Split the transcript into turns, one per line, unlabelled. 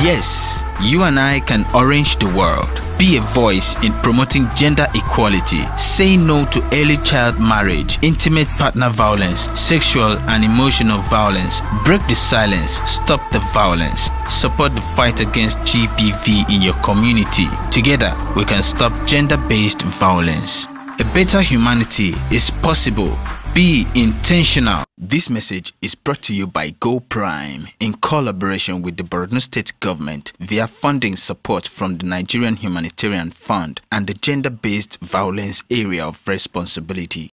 Yes, you and I can orange the world. Be a voice in promoting gender equality. Say no to early child marriage, intimate partner violence, sexual and emotional violence. Break the silence. Stop the violence. Support the fight against GBV in your community. Together, we can stop gender based violence. A better humanity is possible. Be intentional. This message is brought to you by GOAL Prime in collaboration with the Borno State Government via funding support from the Nigerian Humanitarian Fund and the Gender Based Violence Area of Responsibility.